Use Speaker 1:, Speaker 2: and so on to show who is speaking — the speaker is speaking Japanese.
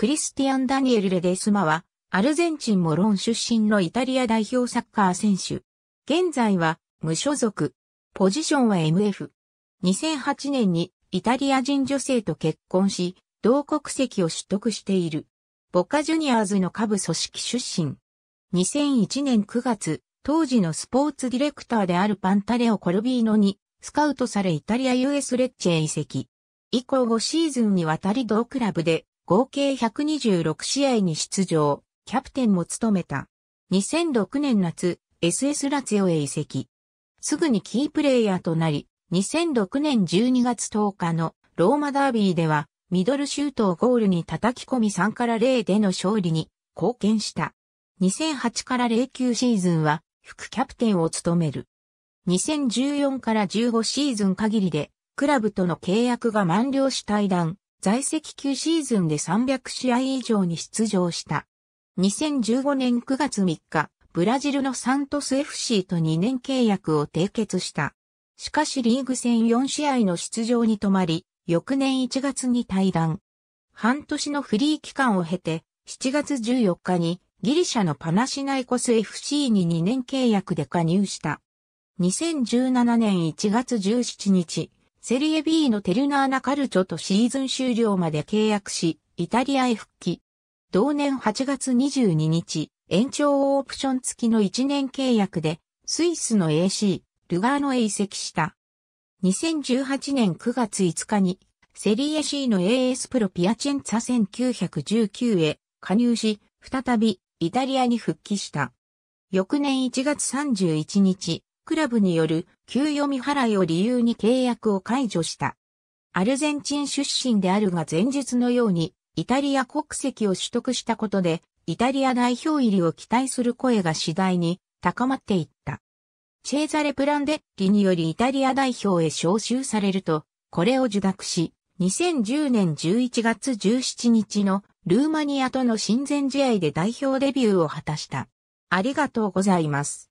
Speaker 1: クリスティアン・ダニエル・レデスマは、アルゼンチンモロン出身のイタリア代表サッカー選手。現在は、無所属。ポジションは MF。2008年にイタリア人女性と結婚し、同国籍を取得している。ボカジュニアーズの下部組織出身。2001年9月、当時のスポーツディレクターであるパンタレオ・コルビーノにスカウトされイタリア US レッチェ移籍。以降5シーズンにわたり同クラブで合計126試合に出場、キャプテンも務めた。2006年夏、SS ラツィオへ移籍。すぐにキープレイヤーとなり、2006年12月10日のローマダービーではミドルシュートをゴールに叩き込み3から0での勝利に貢献した。2008から09シーズンは副キャプテンを務める。2014から15シーズン限りで、クラブとの契約が満了し退団、在籍9シーズンで300試合以上に出場した。2015年9月3日、ブラジルのサントス FC と2年契約を締結した。しかしリーグ戦4試合の出場に止まり、翌年1月に退団。半年のフリー期間を経て、7月14日にギリシャのパナシナイコス FC に2年契約で加入した。2017年1月17日、セリエ B のテルナーナカルチョとシーズン終了まで契約し、イタリアへ復帰。同年8月22日、延長オプション付きの1年契約で、スイスの AC、ルガーノへ移籍した。2018年9月5日に、セリエ C の AS プロピアチェンツァ1919へ加入し、再びイタリアに復帰した。翌年1月31日、クラブによる給与未払いを理由に契約を解除した。アルゼンチン出身であるが前日のようにイタリア国籍を取得したことでイタリア代表入りを期待する声が次第に高まっていった。チェーザレ・プランデッリによりイタリア代表へ招集されると、これを受諾し、2010年11月17日のルーマニアとの親善試合で代表デビューを果たした。ありがとうございます。